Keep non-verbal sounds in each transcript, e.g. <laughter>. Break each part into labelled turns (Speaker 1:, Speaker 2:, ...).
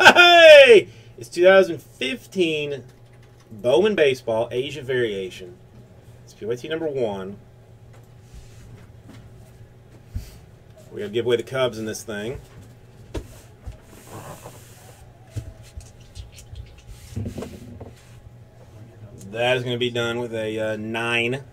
Speaker 1: Hey! It's 2015 Bowman Baseball Asia Variation. It's PYT number one. We're going to give away the Cubs in this thing. That is going to be done with a uh, 9.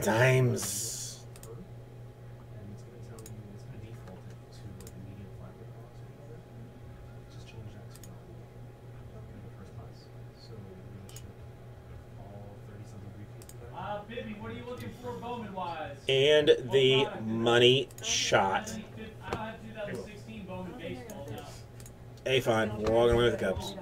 Speaker 1: Nine times.
Speaker 2: Bibby, what are you looking for Bowman wise?
Speaker 1: And the money shot.
Speaker 2: I don't have 2016 Bowman baseball.
Speaker 1: Hey, fine. We're walking away with the Cubs.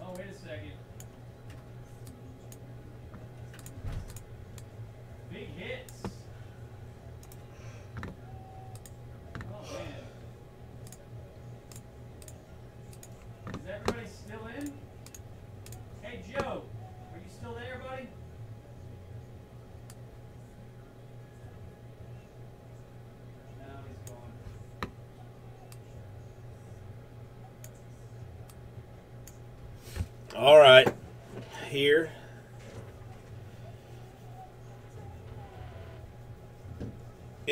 Speaker 2: Oh, wait a second. Big hits. Oh, man. Is everybody still in? Hey, Joe. Are you still there, buddy? No, he's gone.
Speaker 1: All right. Here.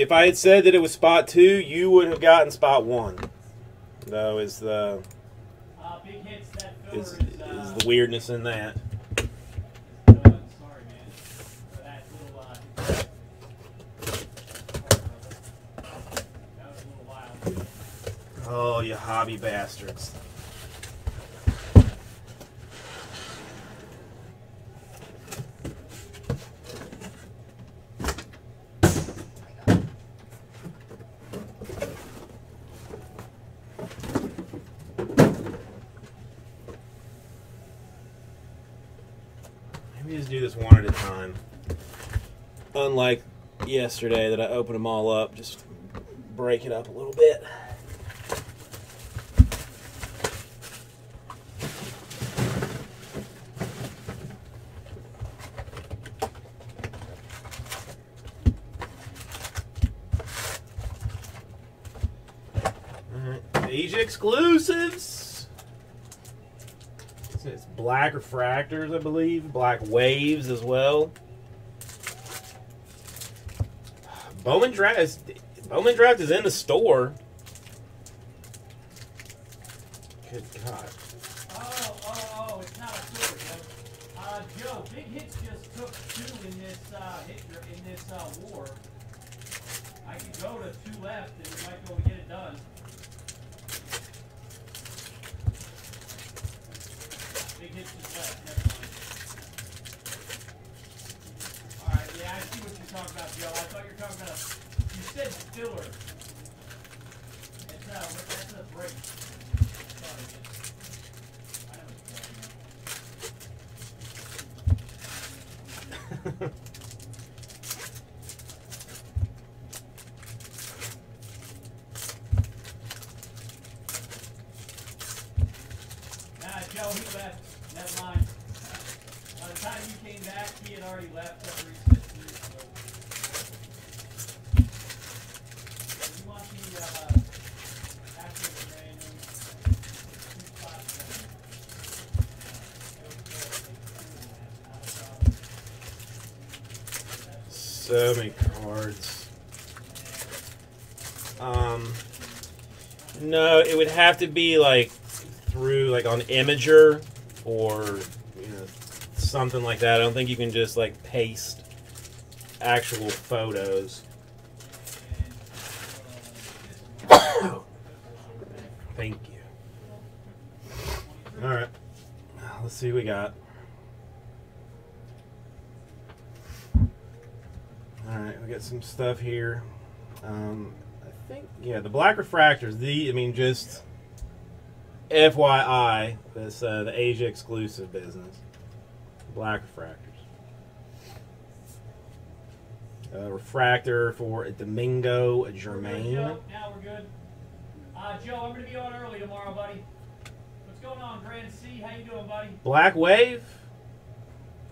Speaker 1: If I had said that it was spot two, you would have gotten spot one. Though is the is,
Speaker 2: is,
Speaker 1: the weirdness in that. Oh, you hobby bastards. Maybe just do this one at a time. Unlike yesterday that I opened them all up, just break it up a little bit. Alright, Asia exclusives. It's black refractors, I believe. Black waves as well. Bowman draft is Bowman draft is in the store. Good God.
Speaker 2: Oh, oh, oh, it's not a tour, Joe. Uh, Joe, Big Hits just took two in this, uh, hit, in this, uh, war. I could go to two left and we might be able to get it done. Big Hits just left, never mind. Alright, yeah, I see what you're talking about, Joe. I thought you were talking about a, you said filler. It's, uh, that's a break. Sorry, I know what you're talking about. Nah, Joe, he left. Never mind. By the time you came back, he had already left after he said through, so. You want the, uh, actual random, two spots there.
Speaker 1: So many cards. Um, no, it would have to be like through like on Imgur or you know something like that. I don't think you can just like paste actual photos. <coughs> Thank you. All right. Let's see what we got. All right, we got some stuff here. Um, I think yeah, the black refractors. The I mean, just FYI, this uh, the Asia exclusive business. Black refractors. Uh, refractor for Domingo German.
Speaker 2: Joe. Now we're good. Uh, Joe, I'm gonna be on early tomorrow, buddy. What's going on, Grand C? How you doing, buddy?
Speaker 1: Black Wave.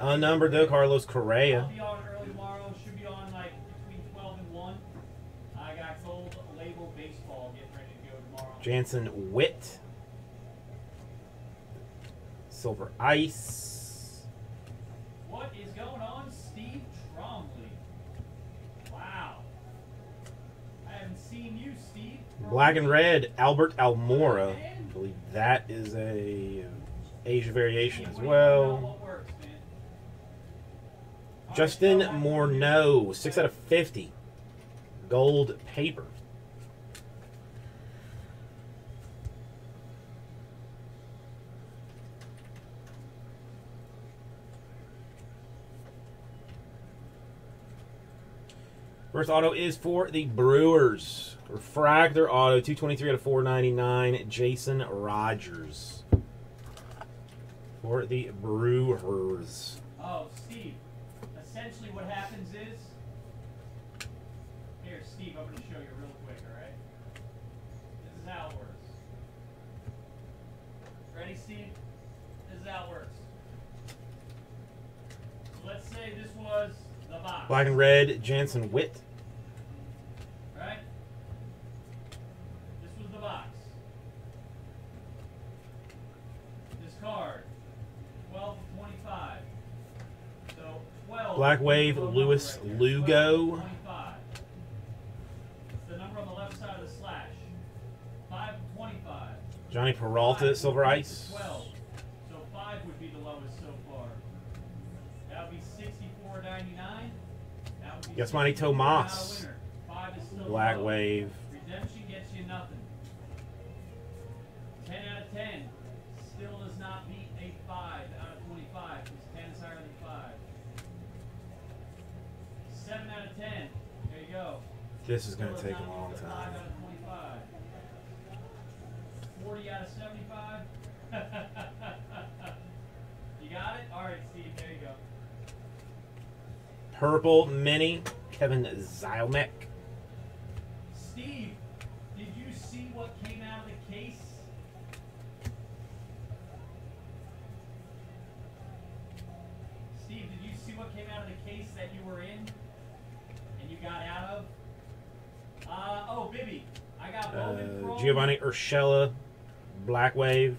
Speaker 1: Unnumbered though, Carlos Correa.
Speaker 2: I'll be on early tomorrow. Should be on like between 12 and 1. I got gold label baseball getting ready to go tomorrow.
Speaker 1: Jansen Witt. Silver Ice.
Speaker 2: What is going on, Steve Trombley? Wow. I haven't seen you, Steve.
Speaker 1: Black and red, Albert Almora. I believe that is a Asia variation as
Speaker 2: what do you know
Speaker 1: well.
Speaker 2: works, man? All right,
Speaker 1: Justin Morneau, 6 out of 50. Gold paper. First auto is for the Brewers. Refractor auto, 223 out of 499. Jason Rogers. For the Brewers.
Speaker 2: Oh, Steve. Essentially, what happens is. Here, Steve, I'm going to show you real quick, alright? This is how it works. Ready, Steve? This is how it works. So let's say this was the box.
Speaker 1: Black and red, Jansen Witt.
Speaker 2: Right? This was the box. This card. 12 25. So 12.
Speaker 1: Black Wave, Lewis
Speaker 2: right.
Speaker 1: Lugo.
Speaker 2: 25. It's the number on the left side of the slash. 5 of 25.
Speaker 1: Jhonny Peralta, Silver Ice. Yasmani
Speaker 2: 64, not
Speaker 1: Tomas. Black. Wave.
Speaker 2: Redemption gets you nothing. 10 out of 10 still does not beat a 5 out of 25 because 10 is higher than 5. 7 out of 10. There you go.
Speaker 1: This is going to take a long
Speaker 2: beat the 5
Speaker 1: time.
Speaker 2: out of 25. 40 out of 75. you got it? Alright, Steve, there you go.
Speaker 1: Purple Mini, Kevin Ziomek.
Speaker 2: Steve, did you see what came out of the case? Steve, did you see what came out of the case that you were in and you got out of? Uh, oh, Bibby. I got Bowman
Speaker 1: Uh, Giovanny Urshela, Black Wave.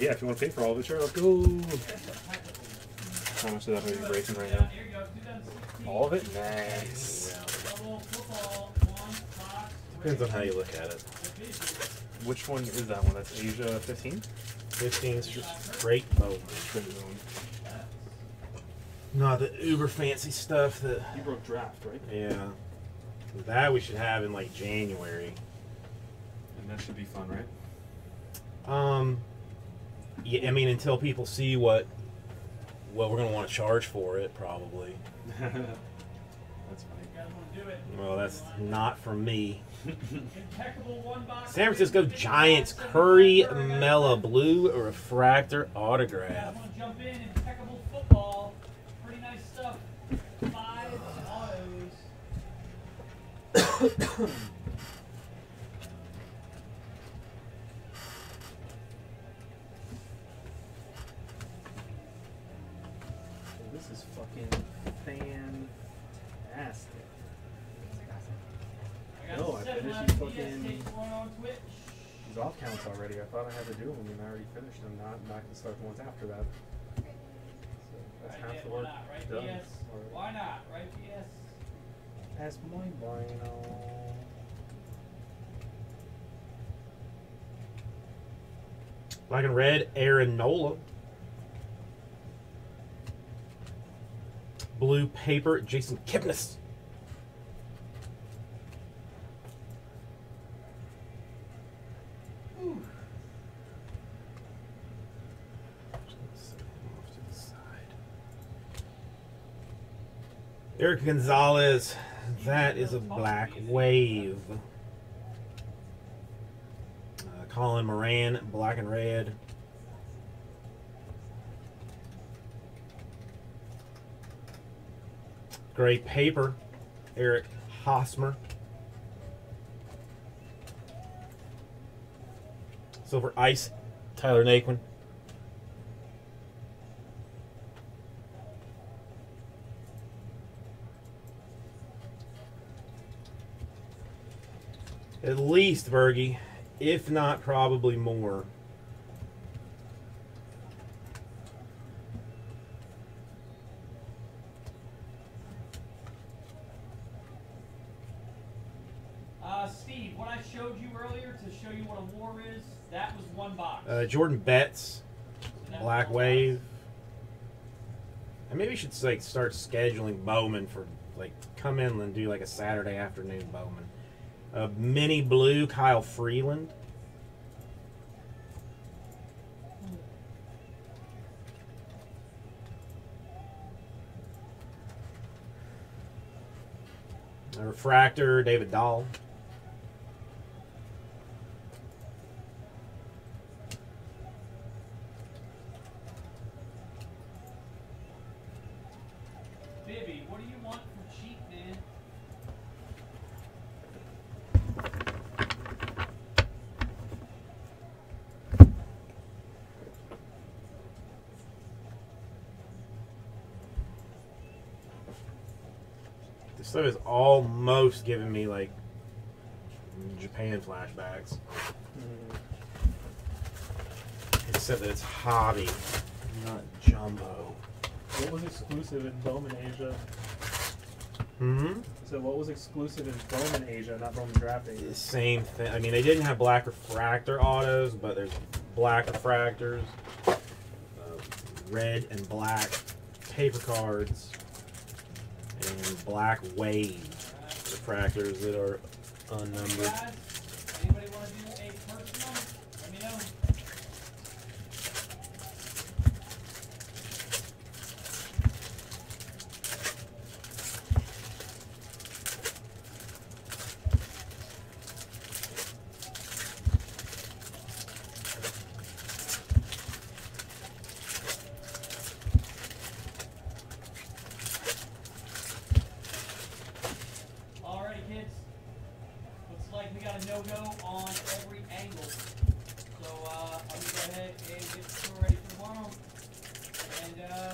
Speaker 2: Yeah,
Speaker 3: if you want to pay for all of it, sure, let's go. How much is that to be breaking right now?
Speaker 2: Here you go. 2016.
Speaker 3: All of it? Nice.
Speaker 2: Double football, one box.
Speaker 1: Depends on how you look at it.
Speaker 3: Which one is that one? That's Asia 15?
Speaker 1: 15 is just straight Bowman. Not the uber fancy stuff that.
Speaker 3: You broke draft, right?
Speaker 1: Yeah. That we should have in like January.
Speaker 3: And that should be fun, right?
Speaker 1: Yeah, I mean, until people see what what we're gonna want to charge for it, probably. <laughs>
Speaker 3: That's funny.
Speaker 2: You guys want to do it?
Speaker 1: Well, that's not for me.
Speaker 2: Impeccable one box.
Speaker 1: San Francisco Giants Keury Mella Blue Refractor
Speaker 2: You guys
Speaker 1: Autograph.
Speaker 2: want to jump in? Impeccable football. Pretty nice stuff. Five autos. <coughs> <coughs> <coughs>
Speaker 3: This is fucking fantastic.
Speaker 2: I
Speaker 3: No, I finished
Speaker 2: left.
Speaker 3: these
Speaker 2: DS
Speaker 3: fucking-
Speaker 2: takes one on Twitch.
Speaker 3: These off counts already. I thought I had to do them and I already finished them. Not not gonna start the ones after that. So that's
Speaker 2: Right,
Speaker 3: half
Speaker 2: yeah,
Speaker 3: the
Speaker 2: why
Speaker 3: work
Speaker 2: not, right,
Speaker 3: done.
Speaker 2: DS?
Speaker 3: already.
Speaker 2: Why not, right, DS?
Speaker 3: That's my bueno.
Speaker 1: Black and red, Aaron Nola. Blue paper, Jason Kipnis. Eric Gonzalez, that is a black wave. Uh, Colin Moran, black and red. Gray paper, Eric Hosmer. Silver ice, Tyler Naquin. At least, Bergie, if not probably more.
Speaker 2: Uh, Steve, what I showed you earlier to show you what a war is, that was one box.
Speaker 1: Uh, Jordan Betts, Black Wave. And maybe should like start scheduling Bowman for like come in and do like a Saturday afternoon Bowman. Uh, mini blue Kyle Freeland. A refractor David Dahl.
Speaker 2: What do you want for cheap, man?
Speaker 1: This stuff is almost giving me like Japan flashbacks. Except that it's hobby, not jumbo.
Speaker 3: What was exclusive in Bowman Asia?
Speaker 1: Hmm.
Speaker 3: So what was exclusive in Bowman Asia, not Bowman Draft Asia?
Speaker 1: Same thing. I mean, they didn't have black refractor autos, but there's black refractors, uh, red and black paper cards, and black wave refractors that are unnumbered.
Speaker 2: Guys, anybody want to do a personal? Let me know. Alrighty, kids. Looks like we got a no-go on every angle. So uh, I'm gonna go ahead and get the store ready for tomorrow. And uh,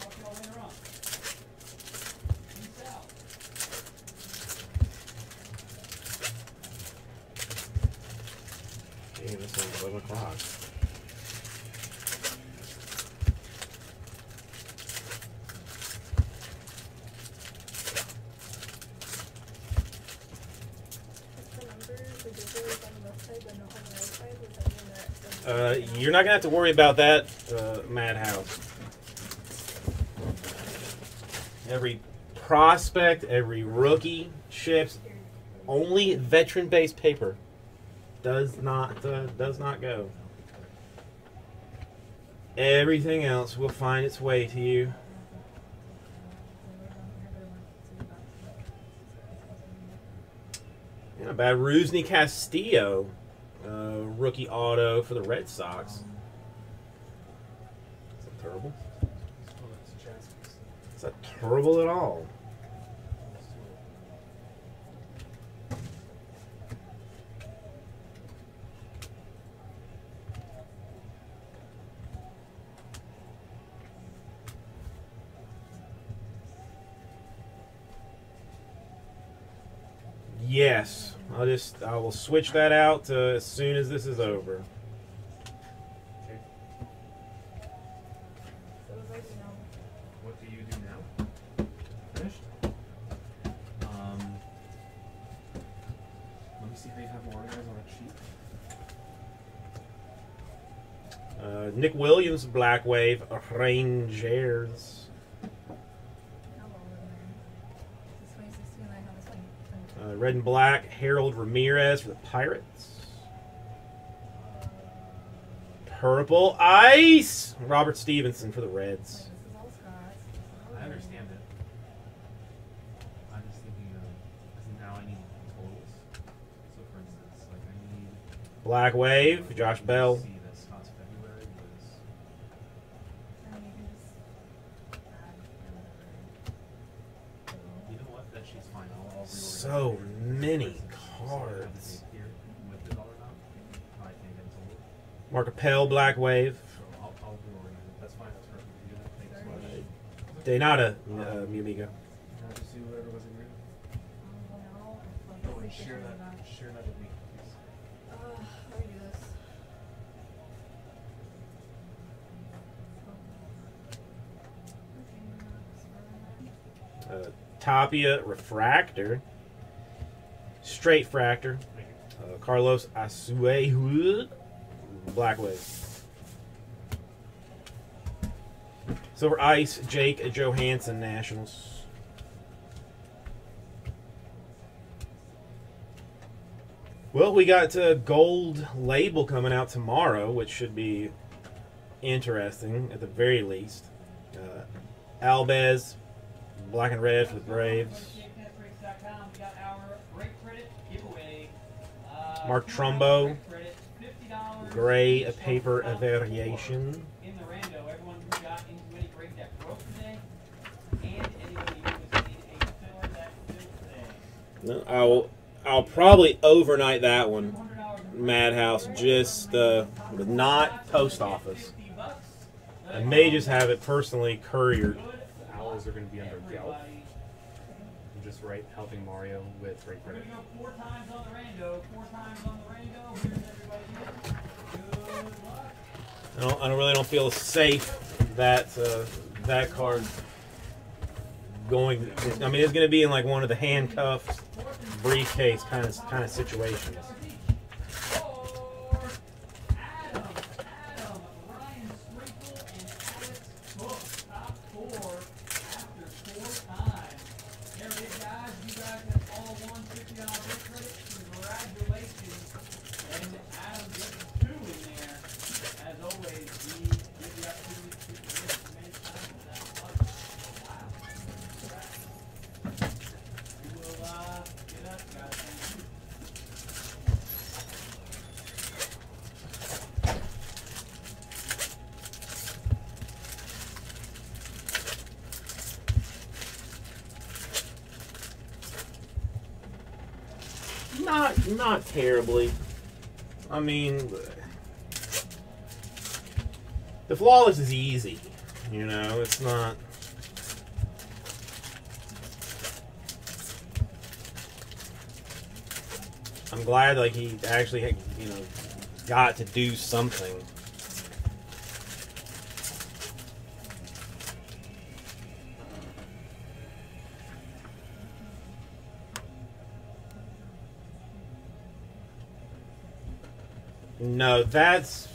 Speaker 2: talk to y'all later on. Peace out.
Speaker 1: Damn, it's like 11 o'clock. Uh, you're not gonna have to worry about that, uh, Madhouse. Every prospect, every rookie ships only veteran-based paper. Does not uh, does not go. Everything else will find its way to you. Yeah, bad Rusney Castillo, uh, rookie auto for the Red Sox. Is that terrible?
Speaker 3: Oh.
Speaker 1: Is that terrible at all? Yes, I'll just I will switch that out uh, as soon as this is over.
Speaker 3: Okay.
Speaker 4: So it was like, you know,
Speaker 3: What do you do now? Finished? Um, let me see how you have organized on that sheet.
Speaker 1: Uh, Nick Williams, Black Wave, Rangers.
Speaker 4: how old am I? This is 2016 and I have this one.
Speaker 1: Uh, red and black, Harold Ramirez for the Pirates. Purple ice, Robert Stephenson for the Reds.
Speaker 4: This is all Scots.
Speaker 3: I understand it. I'm just thinking of, because now I need totals. So for instance, like I need.
Speaker 1: Black Wave, Josh Bell.
Speaker 3: See that Scott's February was.
Speaker 4: And you can just uh, add whatever.
Speaker 3: You know what? That sheet's fine. I'll, I'll reorganize
Speaker 1: So
Speaker 3: it.
Speaker 1: Many cards. Mark Appel, Black Wave. Denata, uh.
Speaker 4: Okay,
Speaker 1: Uh, Tapia, Refractor. Straight Fractor. Uh, Carlos Black Wave. Silver Ice, Jake Johansen, Nationals. Well, we got uh, gold label coming out tomorrow, which should be interesting at the very least. Uh, Albies, black and red for the Braves.
Speaker 2: Was in a filler that filled today.
Speaker 1: No, I'll I'll probably overnight that one. Madhouse, just uh, not post office. I may just have it personally couriered.
Speaker 3: Hours are going to be under Gelf. I'm just right helping Mario with break
Speaker 2: We're gonna go four times on the rando, four times on the rando. Here's everybody. Good luck.
Speaker 1: I don't, I don't really don't feel safe that uh, that card going. I mean, it's going to be in like one of the handcuffs, briefcase kind of kind of situations.
Speaker 2: Four. Adam, Adam, Ryan Sprinkle, and Alex Cook, top four after four times. There it is, guys. You guys have all won fifty dollar break credit. Congratulations. And Adam gets two in there. As always, we give the opportunity to win as many times as that much. Wow. Congrats. We will uh, get up, guys. Thank you.
Speaker 1: Not not terribly. I mean, the flawless is easy. You know, it's not. I'm glad like he actually you know got to do something. No, that's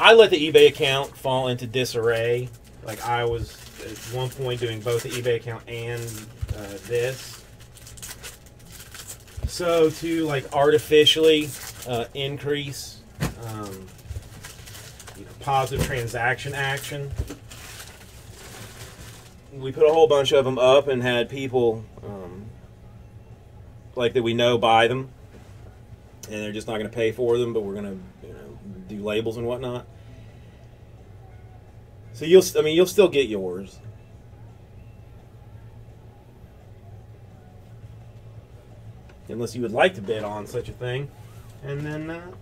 Speaker 1: I let the eBay account fall into disarray. Like I was at one point doing both the eBay account and uh, this. So to like artificially uh, increase um, you know, positive transaction action, we put a whole bunch of them up and had people um, like that we know buy them, and they're just not going to pay for them, but we're going to you know do labels and whatnot. So you'll, I mean, you'll still get yours. Unless you would like to bid on such a thing. And then, uh,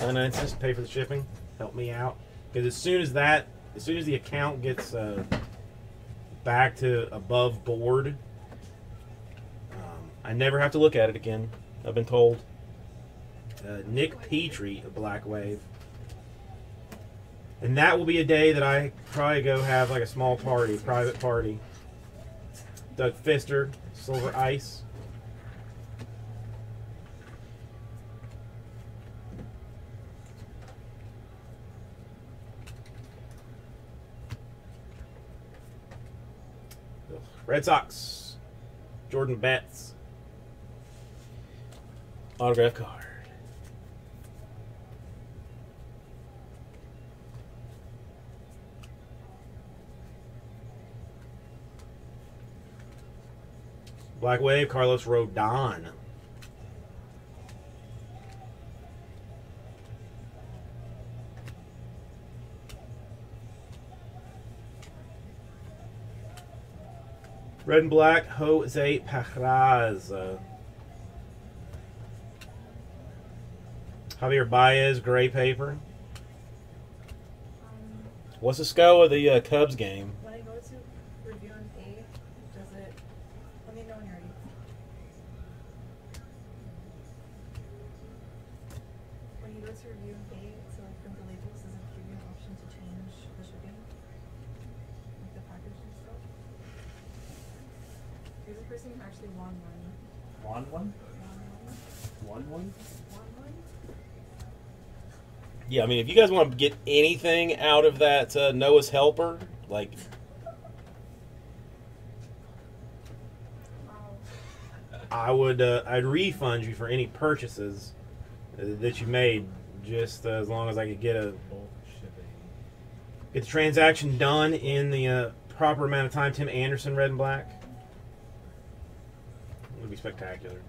Speaker 1: I know, just pay for the shipping. Help me out. Because as soon as that, as soon as the account gets uh, back to above board, um, I never have to look at it again. I've been told. Uh, Nick Petrie of Black Wave. And that will be a day that I probably go have like a small party, private party. Doug Fister, Silver Ice. Red Sox, Jordan Betts. Autograph card. Black Wave, Carlos Rodon. Red and black, Jose Pajaz. Uh, Javier Baez, gray paper. What's the score of the uh, Cubs game?
Speaker 4: when I go to review and pay, does it? Let me know when you're ready. When you go to review and pay, so like print the labels, does it give you an option to change the shipping? Like the package and stuff? There's a person who actually won one.
Speaker 3: One one?
Speaker 4: Won one?
Speaker 3: One one?
Speaker 4: Won one?
Speaker 1: Yeah, I mean, if you guys want to get anything out of that uh, Noah's Helper, like, I would, uh, I'd refund you for any purchases uh, that you made, just uh, as long as I could get a get the transaction done in the uh, proper amount of time. Tim Anderson, red and black. Would be spectacular.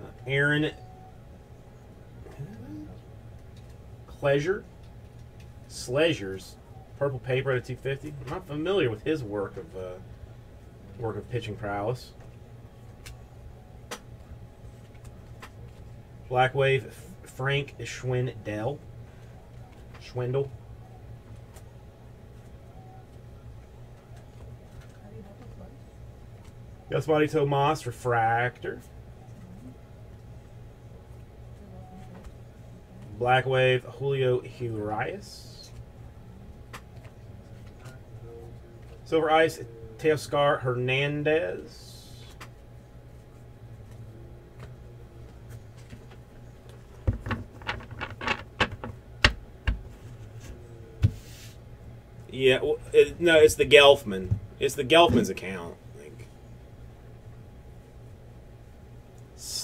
Speaker 1: Uh, Aaron Pleasure, Slegers, purple paper at a 250. I'm not familiar with his work of uh, work of pitching prowess. Black Wave, Frank Schwindel. Schwindel.
Speaker 4: How do you have it?
Speaker 1: Gus Body Tomas, Refractor. Black Wave, Julio Urias. Silver Ice, Teoscar Hernandez. Yeah, well, it, no, it's the Gelfman. It's the Gelfman's account.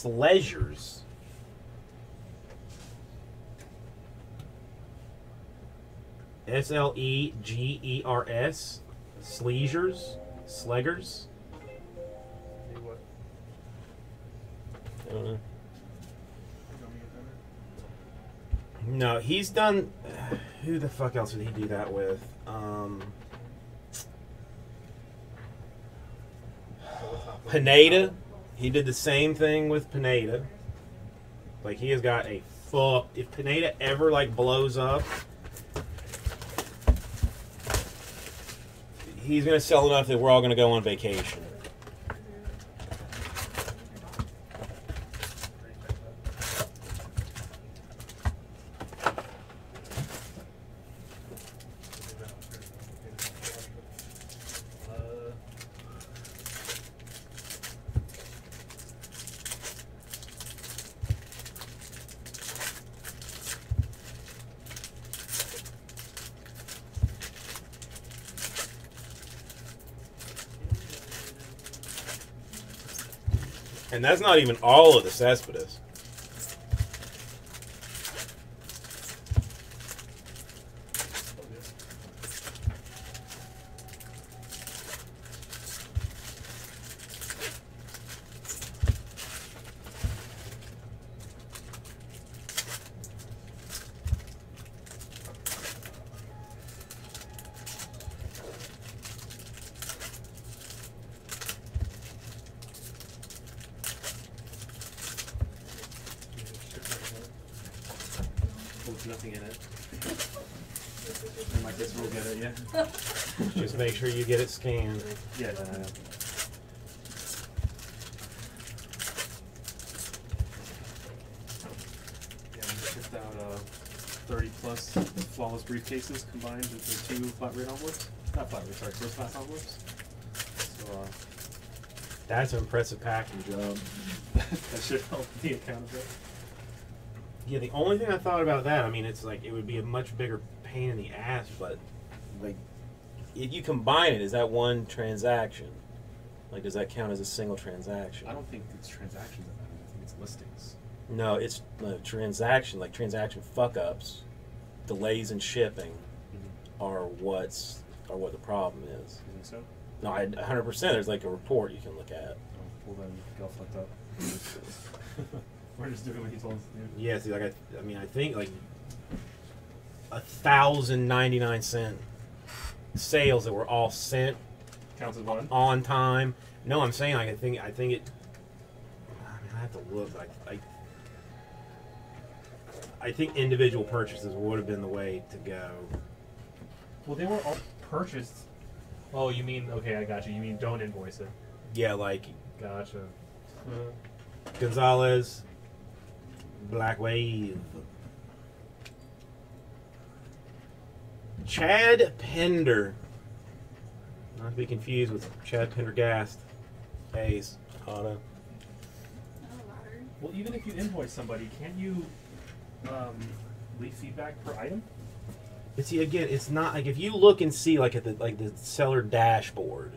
Speaker 1: Slegers. S L E G E R S. Sleegers. Sleggers. No, he's done. Who the fuck else did he do that with? Um, Pineda. He did the same thing with Pineda. Like he has got a fuck. If Pineda ever like blows up, he's gonna sell enough that we're all gonna go on vacation. That's not even all of the Cespedes.
Speaker 3: With nothing in it. And my kids will get it, yeah.
Speaker 1: Just make get.
Speaker 3: Yeah, we shipped out uh, 30 plus flawless briefcases combined with the two flat rate envelopes. Not flat rate, sorry, first class envelopes. So uh,
Speaker 1: That's an impressive packing job. <laughs>
Speaker 3: that should help the account a bit.
Speaker 1: Yeah, the only thing I thought about that, I mean, it's like it would be a much bigger pain in the ass, but if you combine it, is that one transaction? Like, does that count as a single transaction?
Speaker 3: I don't think it's transactions. I think it's listings.
Speaker 1: No, it's no transaction. Like transaction fuck ups, delays in shipping mm-hmm. are what's are what the problem is.
Speaker 3: You think so?
Speaker 1: No, I 100. percent There's like a report you can look at.
Speaker 3: Oh, well then, fucked up. <laughs> We're just doing what he told us to do.
Speaker 1: Yeah, see, like I, I mean, I think like a thousand ninety nine cent sales that were all sent
Speaker 3: Counts as one.
Speaker 1: on time. No, I'm saying like I think I think it. I mean, I have to look. Like I, I think individual purchases would have been the way to go.
Speaker 3: Well, they were all purchased. Oh, you mean okay? I got you. You mean don't invoice it?
Speaker 1: Yeah, like
Speaker 3: Gotcha. Hmm.
Speaker 1: Gonzalez, Black Wave, Chad Pender. Not to be confused with Chad Pendergast. Hayes, Auto.
Speaker 3: Well, even if you invoice somebody, can't you um, leave feedback per item?
Speaker 1: But see, again, it's not like if you look and see like at the like the seller dashboard,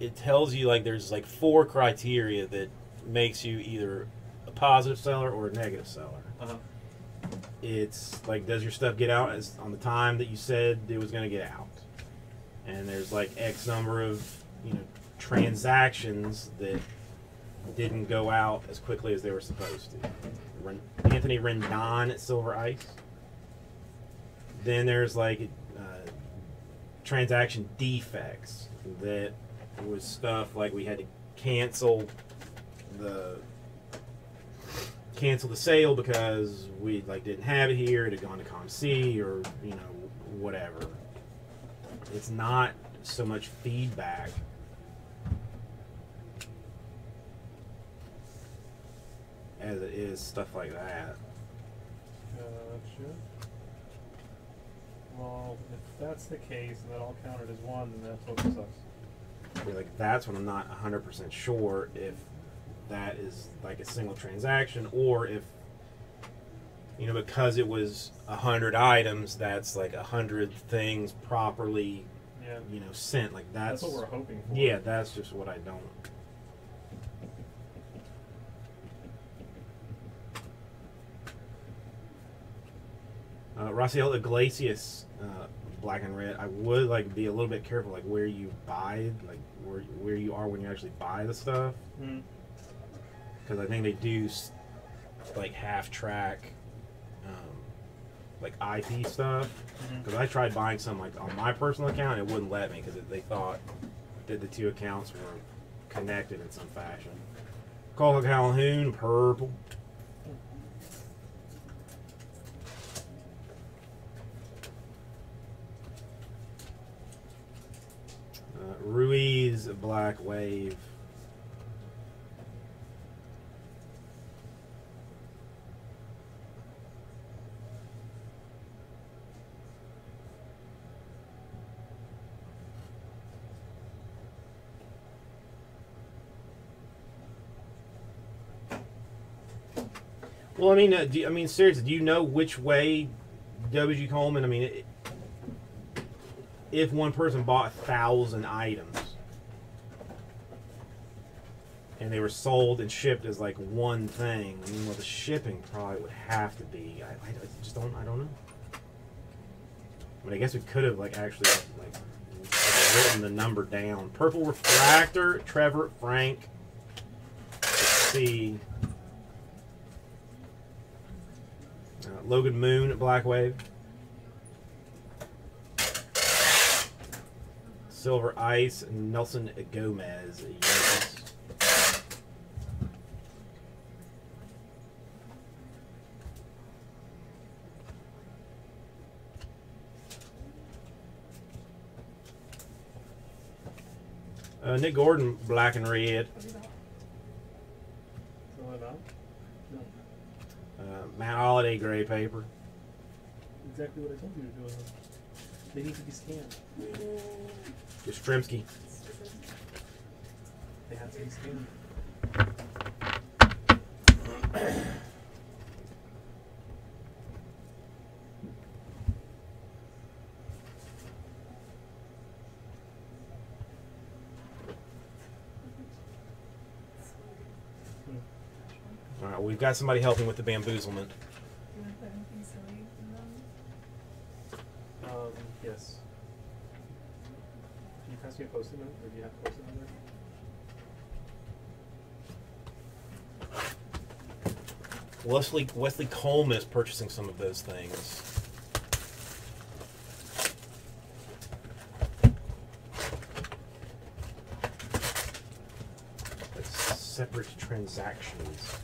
Speaker 1: it tells you like there's like four criteria that makes you either a positive seller or a negative seller.
Speaker 3: Uh-huh.
Speaker 1: It's like does your stuff get out as on the time that you said it was going to get out, and there's like X number of you know transactions that didn't go out as quickly as they were supposed to. Anthony Rendon at Silver Ice. Then there's like uh, transaction defects that was stuff like we had to cancel the cancel the sale because we like didn't have it here. It had gone to ComC or you know whatever. It's not so much feedback. As it is stuff like that.
Speaker 3: Gotcha. Well, if that's the case and that all counted as one, then that totally sucks.
Speaker 1: Like that's when I'm not 100% sure if that is like a single transaction or if you know because it was a hundred items that's like a hundred things properly
Speaker 3: Yeah.
Speaker 1: you know sent like that's,
Speaker 3: That's, what we're hoping for.
Speaker 1: yeah that's just what I don't uh, Raciel Iglesias uh, black and red I would like be a little bit careful like where you buy like where where you are when you actually buy the stuff
Speaker 3: Mm.
Speaker 1: Because I think they do like half track, um, like IP stuff. Because I tried buying some like on my personal account, it wouldn't let me because they thought that the two accounts were connected in some fashion. Kole Calhoun, purple. Uh, Ruiz, Black Wave. Well, I mean, uh, do I mean, seriously, do you know which way W.G. Coleman? I mean, it, if one person bought a thousand items, and they were sold and shipped as like one thing. I mean, well, the shipping probably would have to be. I, I just don't. I don't know. But I guess we could have like actually like written the number down. Purple refractor, Trevor Frank. Let's see. Uh, Logan Moon at Black Wave. Silver Ice, Nelson Gomez. Yankees. Uh, Nick Gordon, black and red.
Speaker 4: What is that?
Speaker 3: Something like that? No.
Speaker 1: Uh, Matt Holliday, gray paper.
Speaker 3: Exactly what I told you to do with. They need to be scanned.
Speaker 1: Yastrzemski.
Speaker 3: They have to be scanned.
Speaker 1: All right, we've got somebody helping with the bamboozlement.
Speaker 4: Do you put anything silly in them?
Speaker 3: Um, yes. Can you pass me a post-it note, or do you have a post-it note there?
Speaker 1: Wesley Wesley Coleman is purchasing some of those things. That's separate transactions.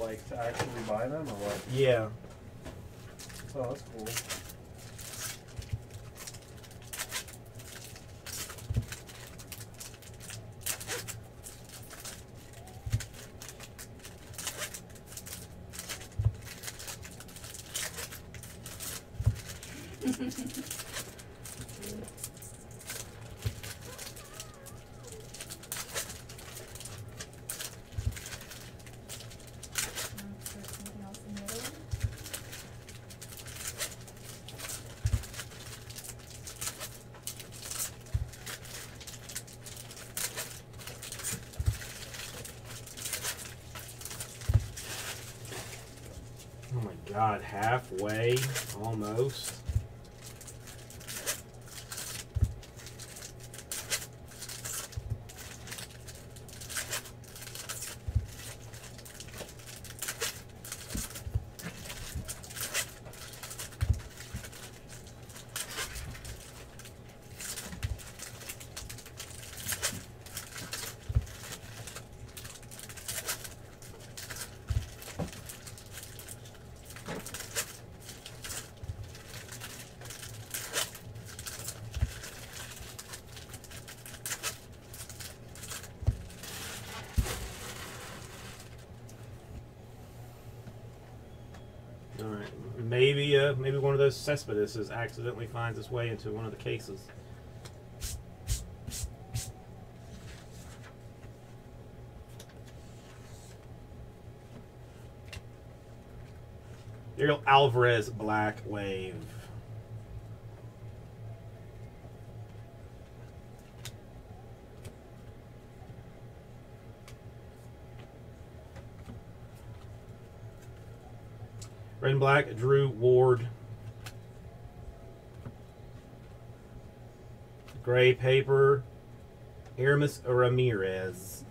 Speaker 3: Like to actually buy them, or what?
Speaker 1: Yeah.
Speaker 3: Oh, that's cool.
Speaker 4: Um, is there something else in the other one?
Speaker 1: Oh my god, halfway almost. All right, maybe uh, maybe one of those Cespedes accidentally finds its way into one of the cases. Ariel Alvarez, Black Wave. And Black, Drew Ward. Gray paper, Aramis Ramirez.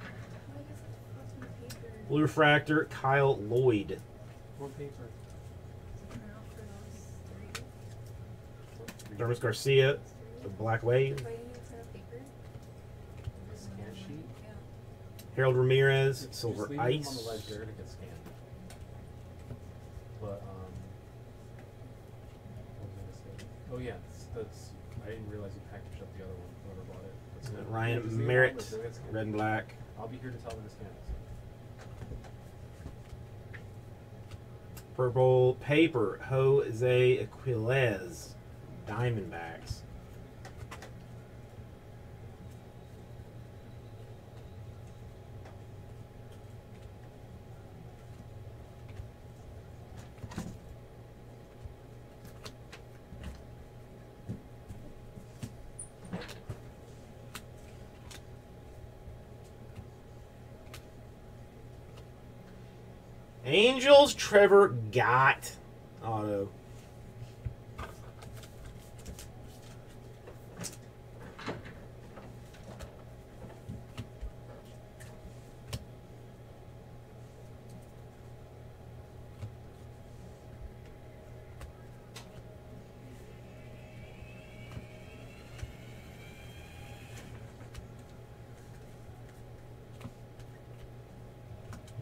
Speaker 4: I guess it's fucking paper.
Speaker 1: Blue Refractor, Kyle Lloyd.
Speaker 3: One paper.
Speaker 4: Something out for those three.
Speaker 1: Dermis Garcia, the Black Wave.
Speaker 4: Why do you need to have paper?
Speaker 3: Scan sheet?
Speaker 4: Yeah.
Speaker 1: Harold Ramirez,
Speaker 3: Just
Speaker 1: Silver
Speaker 3: leave them on the
Speaker 1: Ice.
Speaker 3: ledge there to get scanned. But um, what was I gonna say? Oh yeah, that's, that's I didn't realize you packaged up the other one. Whoever bought it. That's
Speaker 1: Uh,
Speaker 3: good.
Speaker 1: Ryan
Speaker 3: Just leave them on the
Speaker 1: Merritt,
Speaker 3: ledge, they'll get scanned.
Speaker 1: Red and Black.
Speaker 3: I'll be here to tell them to scan it.
Speaker 1: Purple paper, Jose Aquiles, Diamondbacks. Angels, Trevor got auto.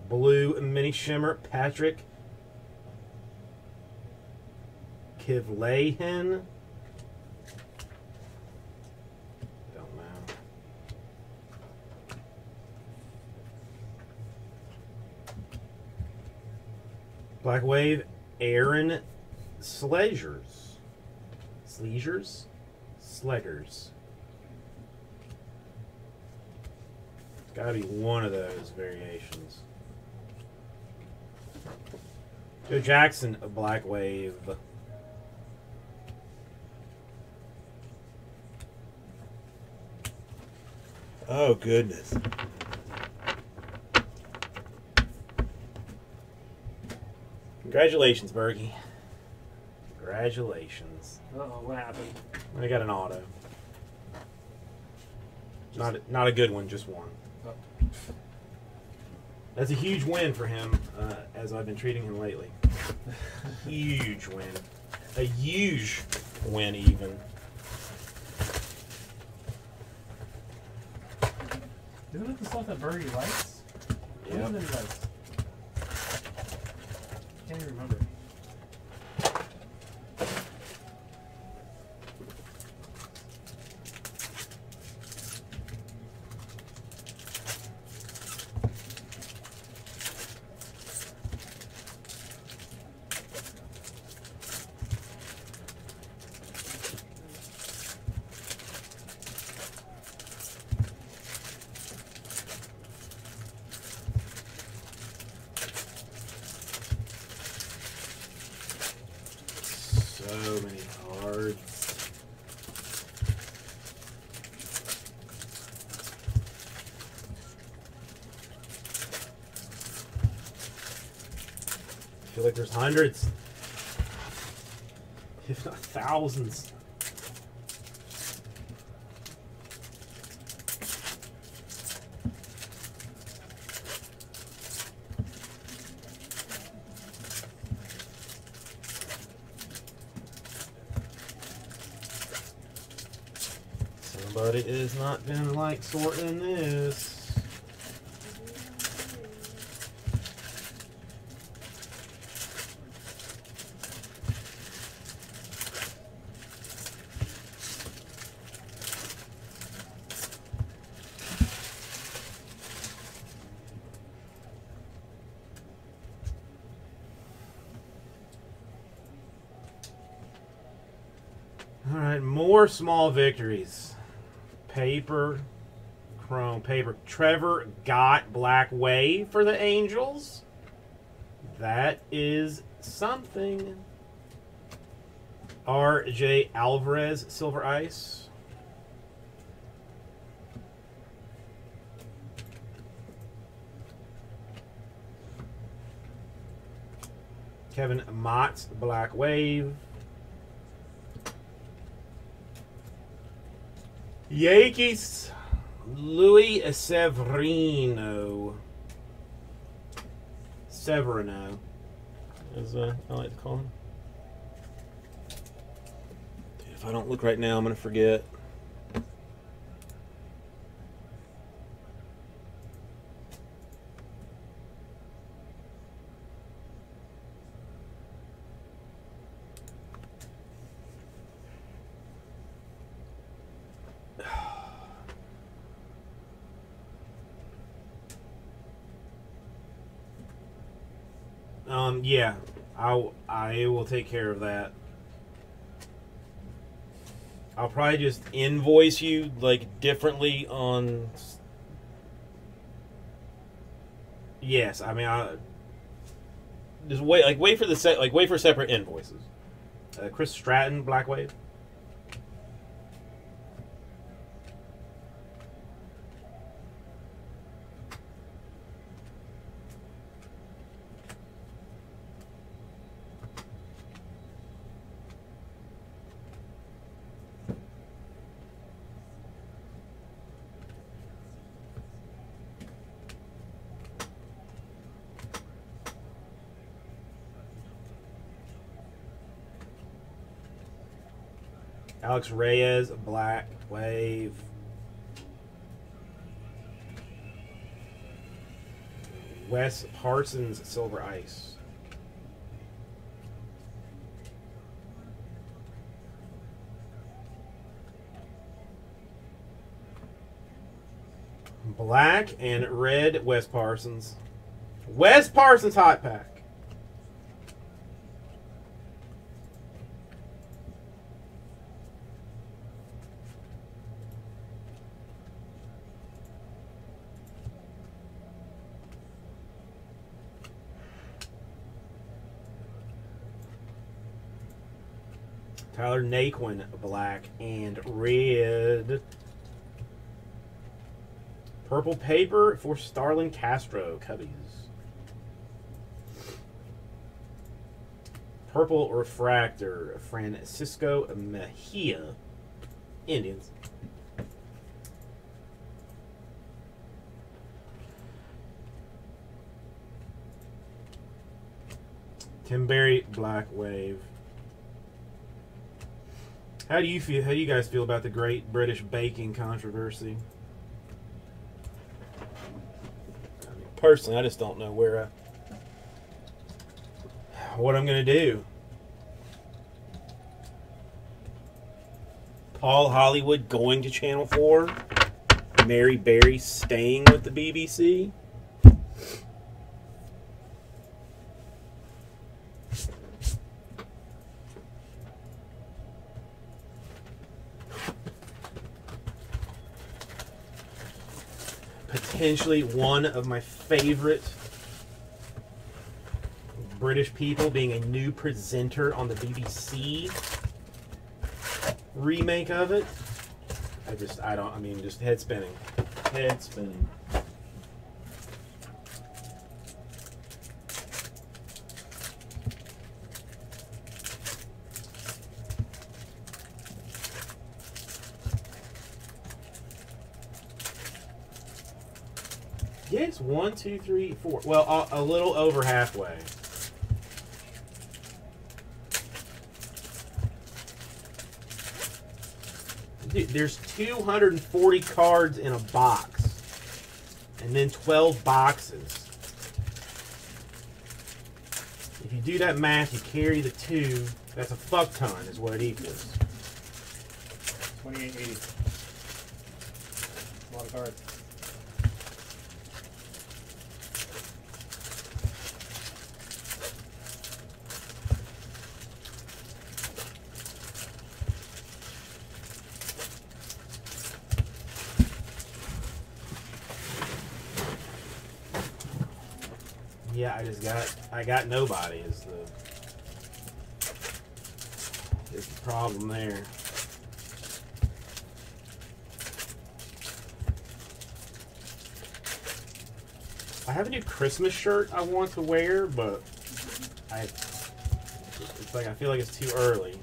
Speaker 1: Blue mini shimmer, Patrick Kivlahan. Don't know. Black Wave, Aaron Sledgers. Sleegers? Sleggers. It's gotta be one of those variations. Joe Jackson, a Black Wave. Oh goodness. Congratulations, Bergie. Congratulations.
Speaker 3: Uh oh, what happened?
Speaker 1: I got an auto. Not not a good one, just one.
Speaker 3: Oh.
Speaker 1: That's a huge win for him, uh, as I've been treating him lately. <laughs> huge win. A huge win, even.
Speaker 3: Isn't it the stuff that Birdie likes? What
Speaker 1: Yep.
Speaker 3: is it he likes? Can't even remember.
Speaker 1: So many cards. I feel like there's hundreds, if not thousands. Somebody is not gonna like sorting this. All right, more small victories. Paper, chrome, paper. Trevor got Black Wave for the Angels. That is something. R.J. Alvarez, Silver Ice. Kevin Mott's Black Wave. Yankees, Louis Severino. Severino, as uh, I like to call him. Dude, if I don't look right now, I'm gonna forget. Um, yeah, I I will take care of that. I'll probably just invoice you like differently on. Yes, I mean I just wait like wait for the set like wait for separate invoices. Uh, Chris Stratton, Black Wave. Alex Reyes, Black Wave. Wes Parsons, Silver Ice. Black and red Wes Parsons. Wes Parsons hot pack. Tyler Naquin, black and red. Purple paper for Starlin Castro, Cubbies. Purple refractor, Francisco Mejia, Indians. Tim Berry, Black Wave. How do you feel? How do you guys feel about the Great British Baking controversy? Personally, I just don't know where I, what I'm gonna do. Paul Hollywood going to Channel Four. Mary Berry staying with the BBC. Potentially one of my favorite British people being a new presenter on the BBC remake of it. I just, I don't, I mean, just head spinning. Head spinning. Yes, one, two, three, four. Well, a, a little over halfway. Dude, there's 240 cards in a box, and then 12 boxes. If you do that math, you carry the two. That's a fuck ton, is what it equals.
Speaker 3: Twenty-eight eighty. A lot of cards.
Speaker 1: Yeah, I just got I got nobody is the is the problem there. I have a new Christmas shirt I want to wear, but I it's like I feel like it's too early.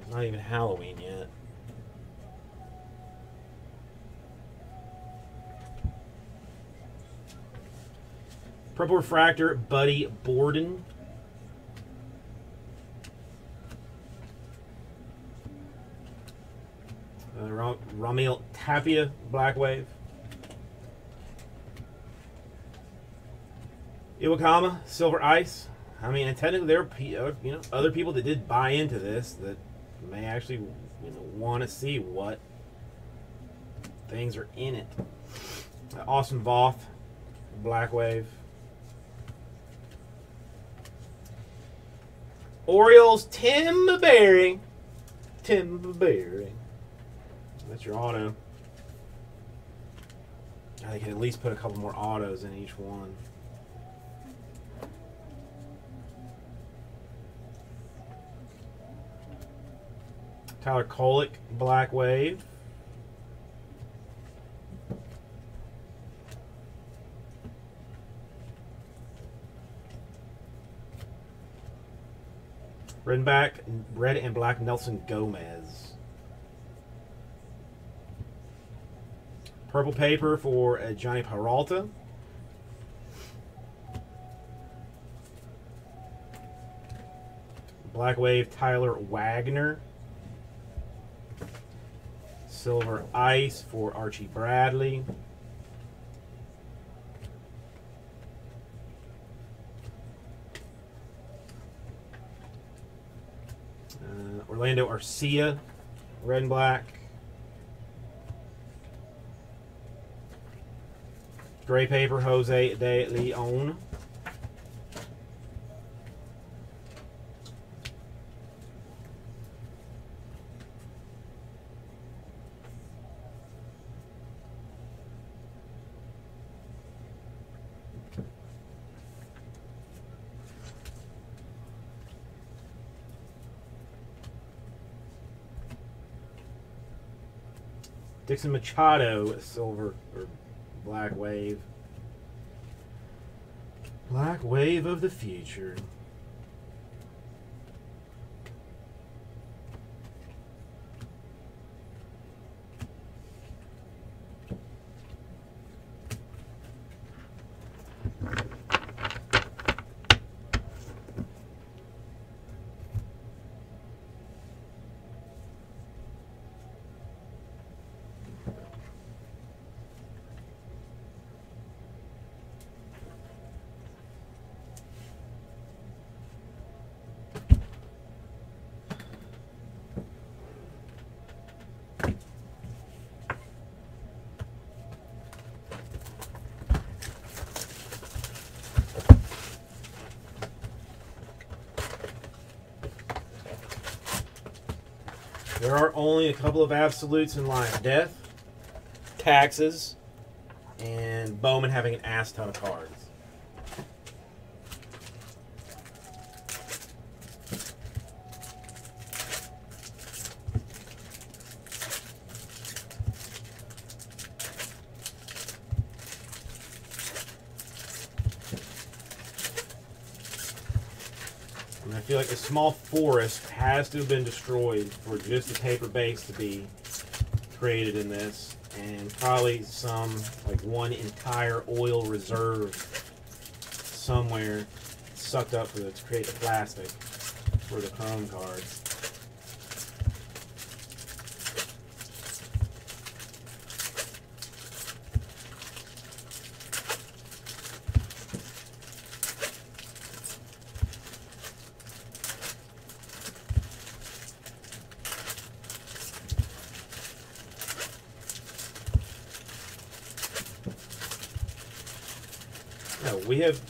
Speaker 1: It's not even Halloween Purple Refractor, Buddy Borden. Uh, Ra- Ramil Tapia, Black Wave. Iwakuma, Silver Ice. I mean, and technically there are uh, you know other people that did buy into this that may actually you know want to see what things are in it. Uh, Austin Voth, Black Wave. Orioles, Tim Berry. Tim Berry. That's your auto. I can at least put a couple more autos in each one. Tyler Kolek, Black Wave. Red and back, red and black Nelson Gomez. Purple paper for uh, Jhonny Peralta. Black Wave Tyler Wagner. Silver Ice for Archie Bradley. Uh, Orlando Arcia, red and black. Gray paper, Jose De Leon. Dixon Machado, silver or black wave. Black wave of the future. Are only a couple of absolutes in line death, taxes, and Bowman having an ass ton of cards. And I feel like a small forest has to have been destroyed for just the paper base to be created in this. And probably some, like one entire oil reserve somewhere sucked up for it to create the plastic for the chrome cards. No, we have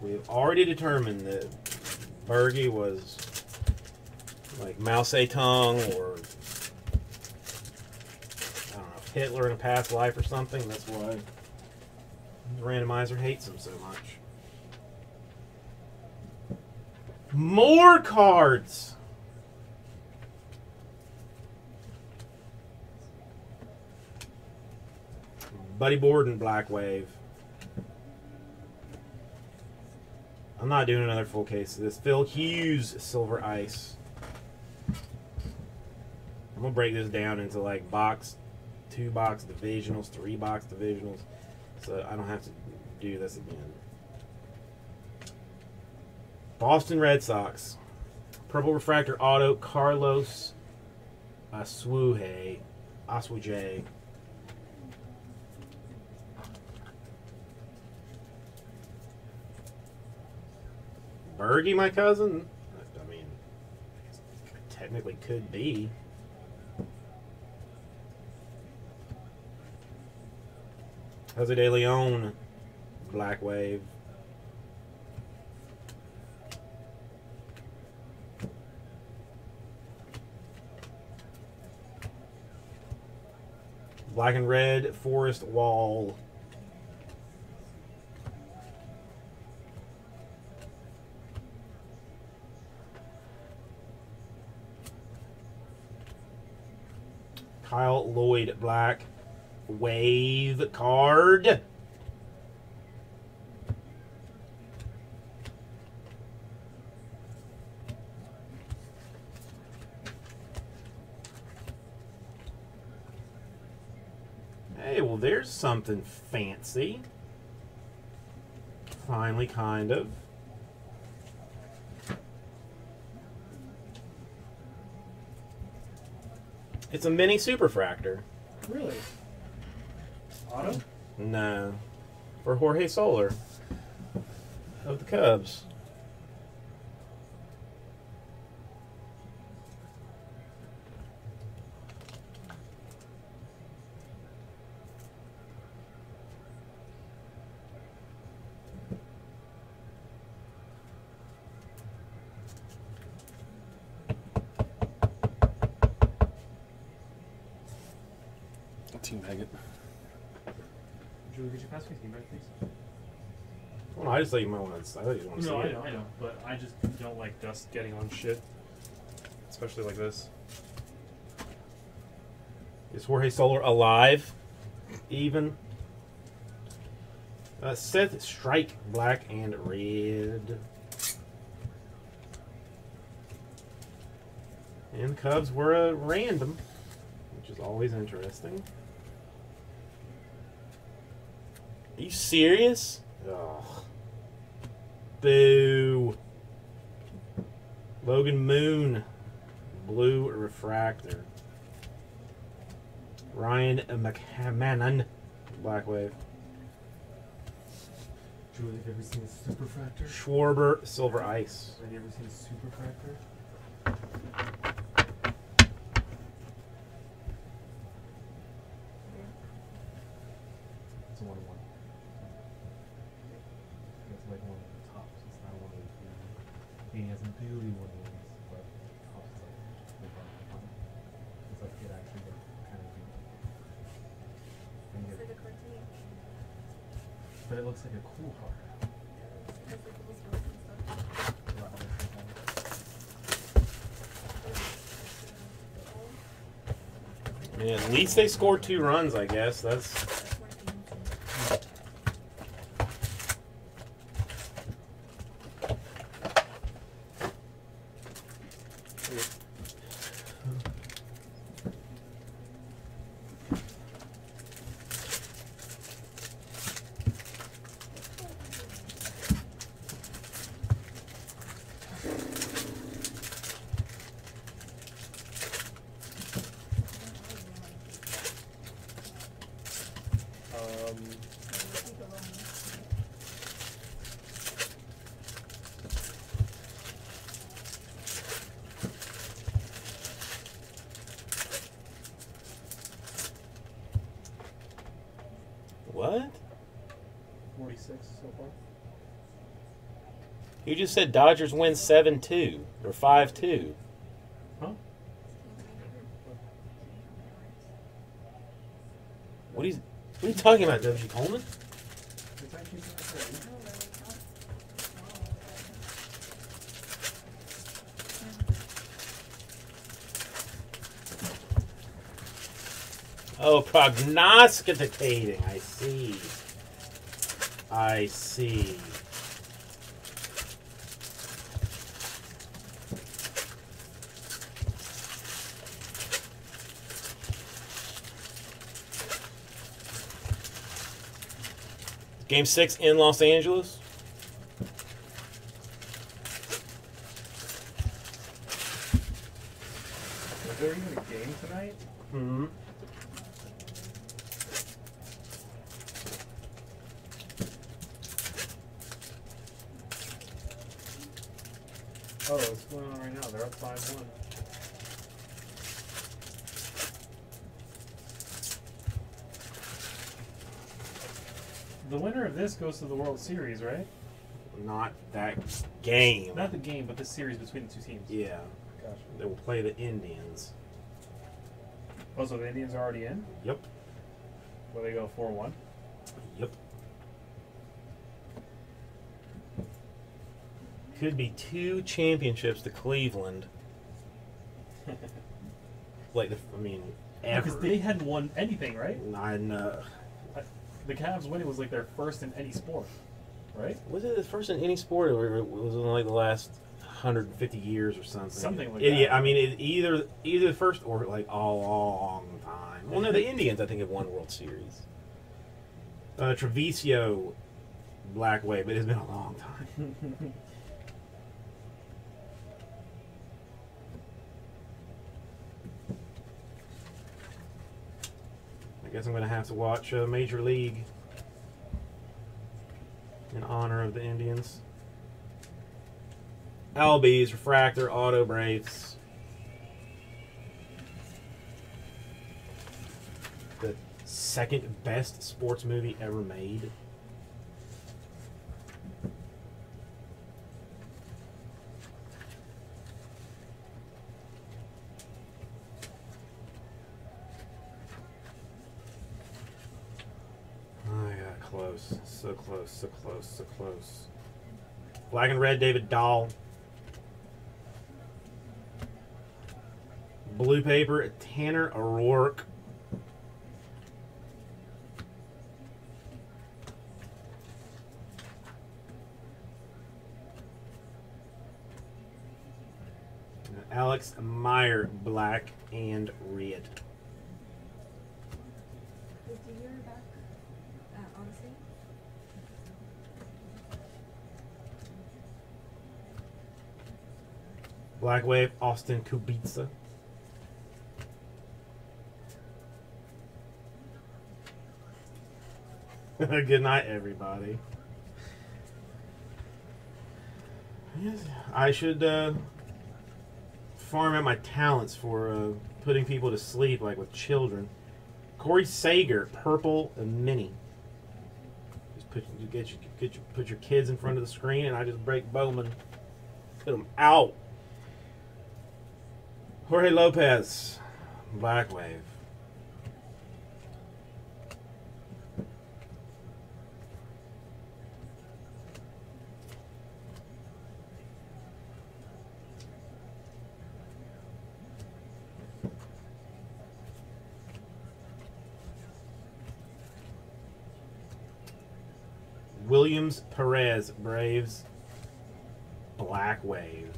Speaker 1: we have already determined that Bergie was like Mao Zedong or I don't know Hitler in a past life or something. That's why the randomizer hates him so much. More cards. Buddy Borden, Black Wave. I'm not doing another full case of this. Phil Hughes, Silver Ice. I'm gonna break this down into like box, two box divisionals, three box divisionals, so I don't have to do this again. Boston Red Sox, Purple Refractor Auto, Carlos Asuhe, Aswuje. Bergie, my cousin? I mean, technically could be. Jose De Leon, Black Wave. Black and red, Forrest Wall. Kyle Lloyd Black wave card. Hey, well, there's something fancy. Finally, kind of. It's a mini superfractor.
Speaker 3: Really? Auto?
Speaker 1: No. For Jorge Soler of the Cubs.
Speaker 3: Team Maggot. Julie, could you pass me Team Maggot, please?
Speaker 1: Well, I just thought you might want to. I thought you want to
Speaker 3: No, I
Speaker 1: it.
Speaker 3: know, I know, but I just don't like dust getting on shit, especially like this.
Speaker 1: Is Jorge Soler alive? Even? Uh, Seth Streich, black and red. And Cubs were a random, which is always interesting. Are you serious? Ugh. Boo. Logan Moon, blue refractor. Ryan McMahon, Black Wave.
Speaker 3: Julie, have you ever seen a superfractor?
Speaker 1: Schwarber, Silver Ice.
Speaker 3: Have you ever seen a superfractor? It's a one one. It's like one of the tops. It's not one of the. He has a beauty one of those, but tops is like the bottom one. It's like it actually like kind of beauty. And
Speaker 4: It's
Speaker 3: you
Speaker 4: like a cartoon.
Speaker 3: but it looks like a cool heart.
Speaker 4: It has like little stars and stuff.
Speaker 3: A lot of different kinds.
Speaker 1: I mean, at least they scored two runs, I guess. That's
Speaker 4: That's more fancy.
Speaker 3: Um,
Speaker 1: what?
Speaker 3: 46 so far.
Speaker 1: You just said Dodgers win seven two or five two.
Speaker 3: Huh?
Speaker 1: What are you What are you talking about, W. Coleman? Oh, prognosticating. I see. I see. Game six in Los Angeles.
Speaker 3: Is there even a game tonight?
Speaker 1: Hmm.
Speaker 3: Oh, what's going on right now? They're up 5 1. The winner of this goes to the World Series, right?
Speaker 1: Not that game.
Speaker 3: Not the game, but the series between the two teams.
Speaker 1: Yeah.
Speaker 3: Gotcha.
Speaker 1: They will play the Indians.
Speaker 3: Oh, so the Indians are already in?
Speaker 1: Yep.
Speaker 3: Will they go 4 1?
Speaker 1: Yep. Could be two championships to Cleveland. <laughs> like the, I mean, ever.
Speaker 3: Because they hadn't won anything, right?
Speaker 1: I know.
Speaker 3: The Cavs winning was like their first in any sport, right?
Speaker 1: Was it the first in any sport, or was it like the last 150 years or something?
Speaker 3: Something like
Speaker 1: It-
Speaker 3: that.
Speaker 1: Yeah, I mean, it, either either the first or like a long time. Well, no, the Indians I think have won World Series. Uh, Treviso Black Wave, but it's been a long time. <laughs> I guess I'm gonna have to watch uh, Major League in honor of the Indians. Albies, Refractor, Auto Braves. The second best sports movie ever made. Oh, I got close. So close, so close, so close. Black and red, David Dahl. Blue paper, Tanner O'Rourke. Alex Meyer, black and red.
Speaker 4: Is the year back at Odyssey?
Speaker 1: Black Wave, Austin Kubitza. <laughs> Good night, everybody. I should uh, farm out my talents for uh, putting people to sleep, like with children. Corey Seager, purple and mini. Just put you get your, get your put your kids in front of the screen, and I just break Bowman. Put them out. Jorge Lopez, Black Wave. Williams Perez, Braves, Black Wave.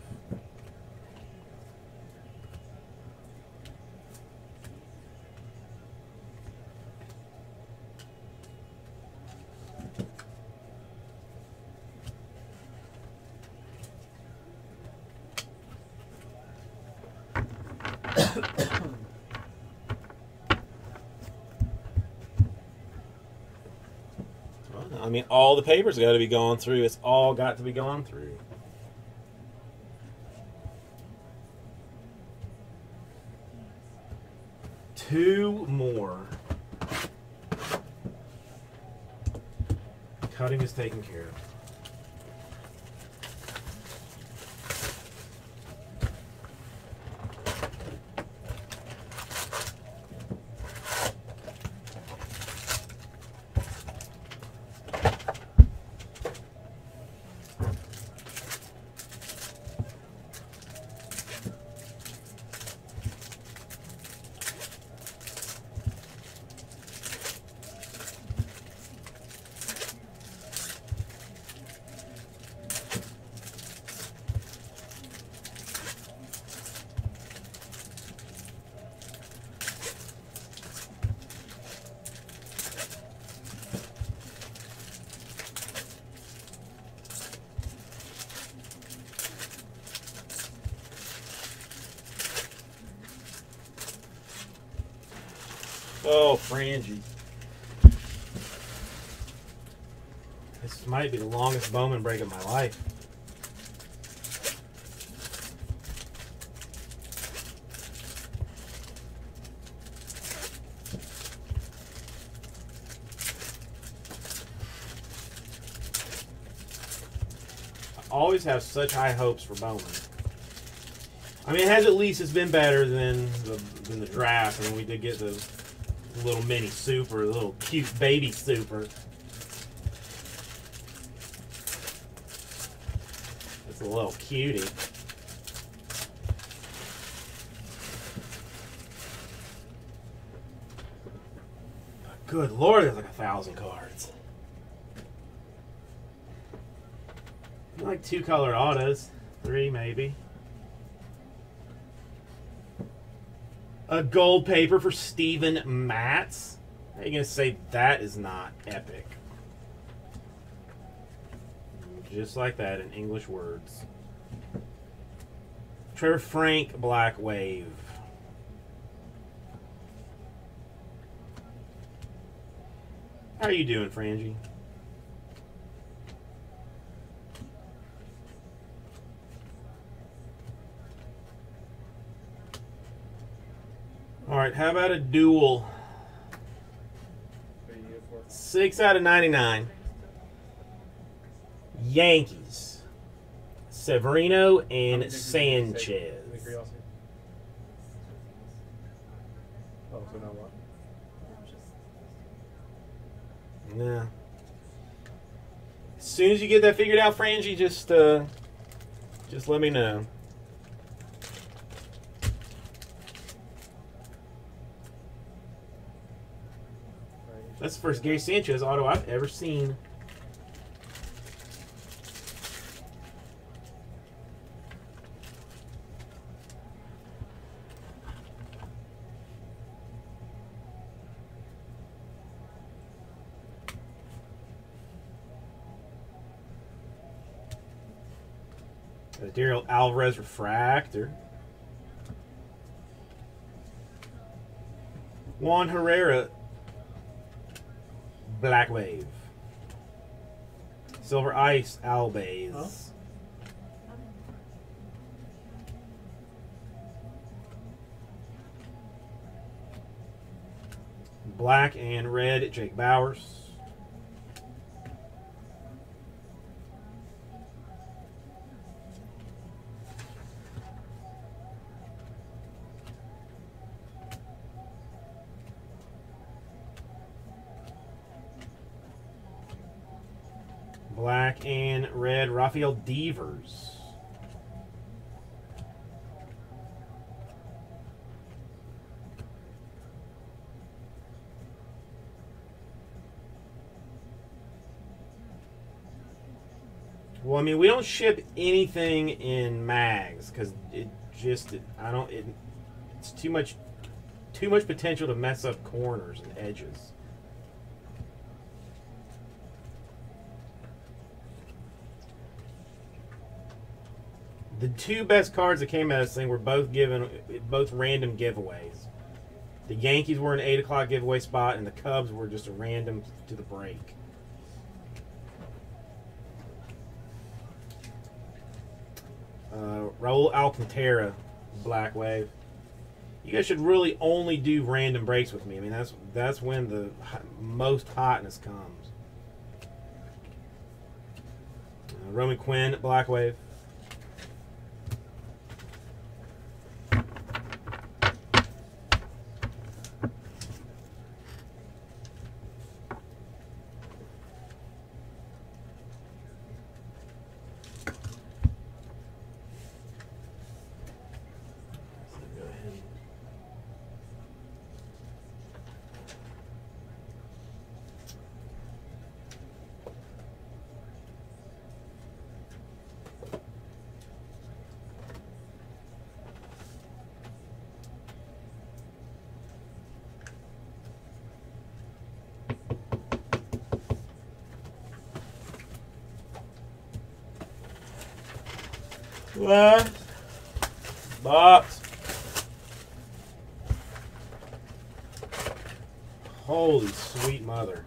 Speaker 1: Well, I mean, all the papers got to be gone through. It's all got to be gone through. Two more. Cutting is taken care of. Oh, Frangie. This might be the longest Bowman break of my life. I always have such high hopes for Bowman. I mean, it has at least it's been better than the than the draft. Mean, we did get the little mini super, the little cute baby super. It's a little cutie. Good lord, there's like a thousand cards. Like two color autos, three maybe. A gold paper for Steven Matz. How are you gonna say that is not epic? Just like that in English words. Trevor Frank, Black Wave. How are you doing, Frangie? All right, how about a duel? Six out of 99. Yankees. Severino and
Speaker 3: many victories did you say?
Speaker 1: Sanchez.
Speaker 3: Oh, so now what?
Speaker 1: Nah. As soon as you get that figured out, Frangie, just uh, just let me know. That's the first Gary Sanchez auto I've ever seen. Dariel Alvarez refractor. Juan Herrera Black Wave. Silver Ice Albies.
Speaker 3: Huh?
Speaker 1: Black and red Jake Bauers. Devers. Well, I mean, we don't ship anything in mags because it just it, I don't it, it's too much too much potential to mess up corners and edges. Two best cards that came out of this thing were both given both random giveaways. The Yankees were an eight o'clock giveaway spot, and the Cubs were just a random to the break. Uh, Raul Alcantara, Black Wave. You guys should really only do random breaks with me. I mean, that's that's when the most hotness comes. Uh, Roman Quinn, Black Wave. So go ahead. Last box. Holy sweet mother.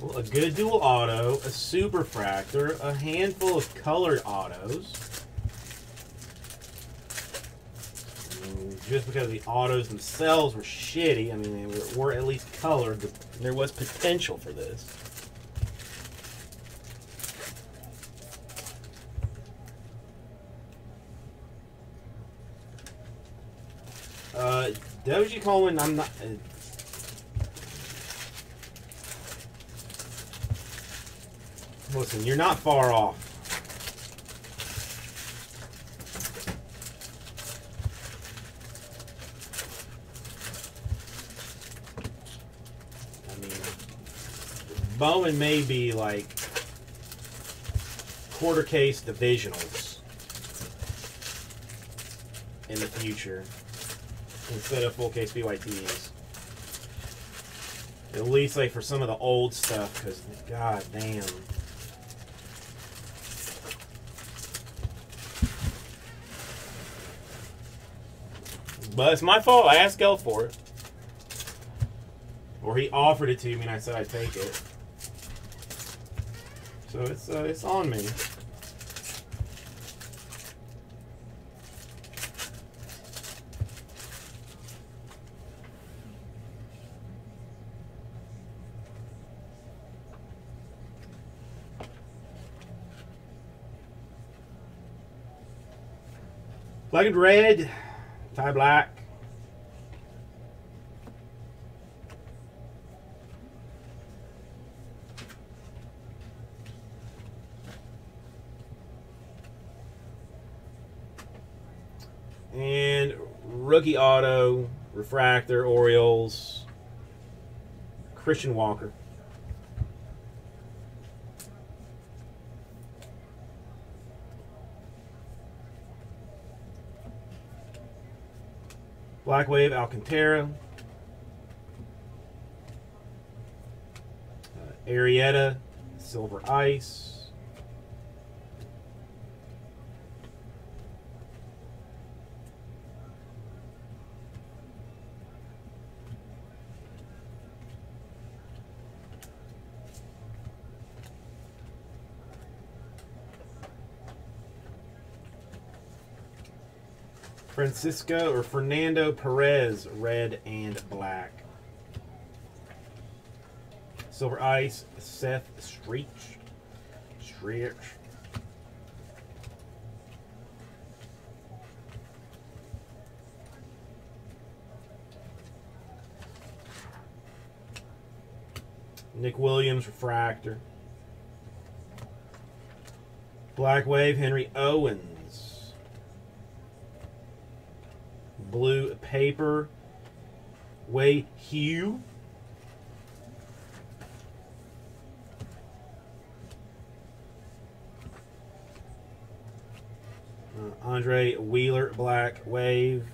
Speaker 1: Well, a good dual auto, a super fractor, a handful of colored autos. Mm, Just because the autos themselves were shitty, I mean, they were, were at least colored, there was potential for this. Uh, Doji Coleman, I'm not. Uh, listen, you're not far off. I mean, Bowen may be like quarter case divisionals. in the future instead of full case PYTs. At least like for some of the old stuff, because god damn. But it's my fault. I asked Gel for it. Or he offered it to me and I said I'd take it. So it's uh, it's on me. Black and red, tie black. And rookie auto, refractor, Orioles, Christian Walker. Black Wave, Alcantara. Uh, Arrieta, Silver Ice. Francisco or Fernando Perez, red and black. Silver Ice, Seth Streich. Streich. Nick Williams, Refractor. Black Wave, Henry Owens. Blue Paper, Way Hugh. Uh, Andre Wheeler, Black Wave.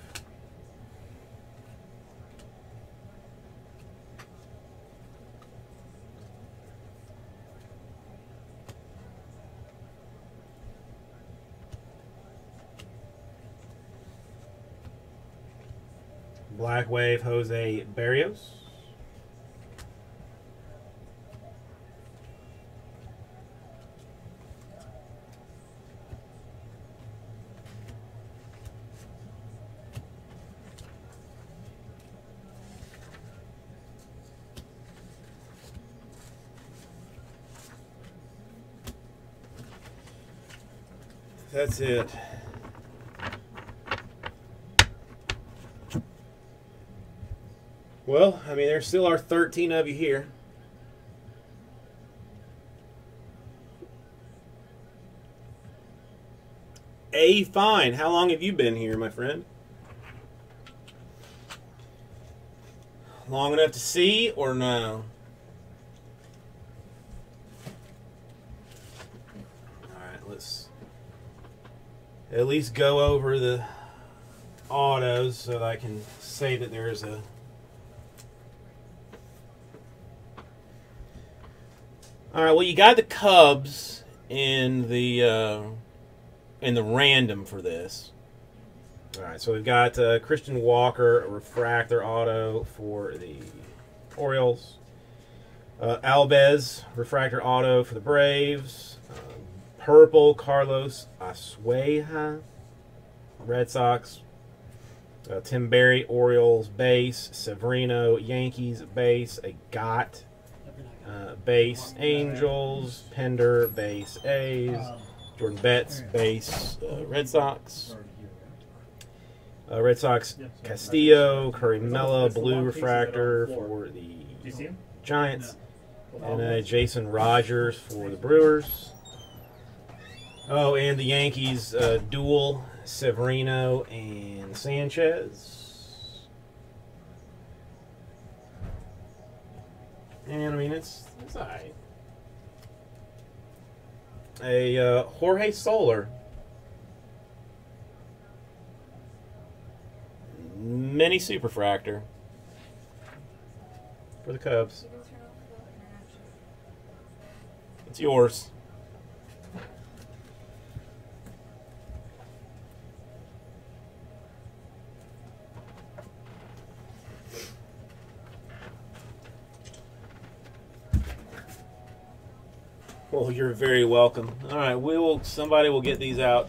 Speaker 1: Black Wave, Jose Berrios. That's it. Well, I mean, there still are 13 of you here. A fine. How long have you been here, my friend? Long enough to see or no? Alright, let's at least go over the autos so that I can say that there's a All right. Well, you got the Cubs in the uh, in the random for this. All right. So we've got uh, Christian Walker, a refractor auto for the Orioles. Uh, Albies, refractor auto for the Braves. Um, purple, Carlos Asuaje, Red Sox. Uh, Tim Berry, Orioles base. Severino, Yankees base. A Gott uh, base Angels, Pender base A's, Jordan Betts base uh, Red Sox, uh, Red Sox Castillo, Keury Mella blue refractor for the? Giants, and uh, Jason Rogers for the Brewers. Oh, and the Yankees uh, dual Severino and Sanchez. And I mean, it's it's alright. A uh, Jorge Soler. mini superfractor for the Cubs. It's yours. Well, you're very welcome. All right, we will. Somebody will get these out